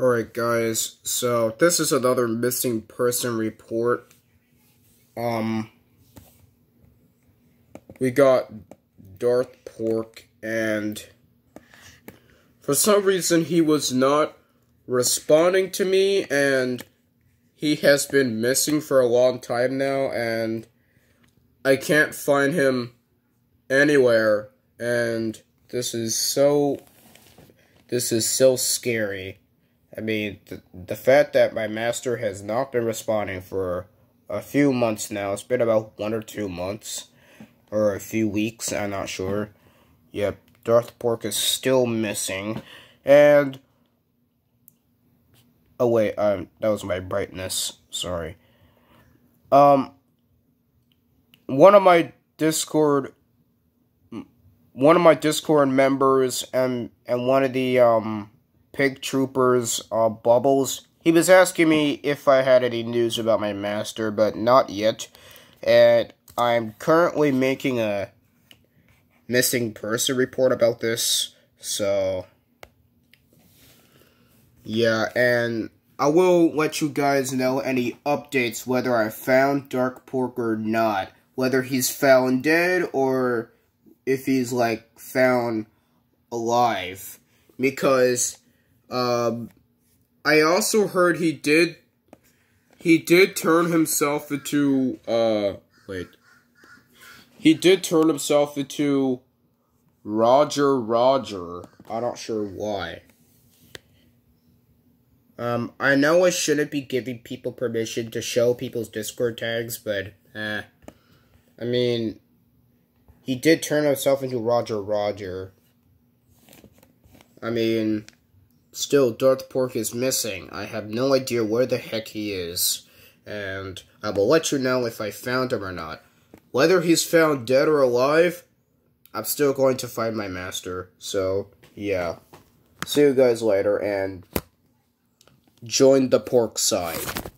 Alright guys, so this is another missing person report. Um, we got Darth Pork and for some reason he was not responding to me and he has been missing for a long time now and I can't find him anywhere and this is so this is so scary. I mean, the, the fact that my master has not been responding for a few months now, it's been about one or two months, or a few weeks, I'm not sure. Yep, Darth Pork is still missing, and, oh wait, um, that was my brightness, sorry. Um, one of my Discord, one of my Discord members, and, and one of the, um, Pig Troopers uh, Bubbles. He was asking me if I had any news about my master, but not yet. And I'm currently making a missing person report about this. So, yeah, and I will let you guys know any updates whether I found Dark Pork or not. Whether he's found dead or if he's, like, found alive. Because um, I also heard he did he did turn himself into uh wait. He did turn himself into Roger Roger. I'm not sure why. Um, I know I shouldn't be giving people permission to show people's Discord tags, but eh. I mean, he did turn himself into Roger Roger. I mean, Still, Darth Pork is missing. I have no idea where the heck he is. And I will let you know if I found him or not. Whether he's found dead or alive, I'm still going to find my master. So, yeah. See you guys later, and join the pork side.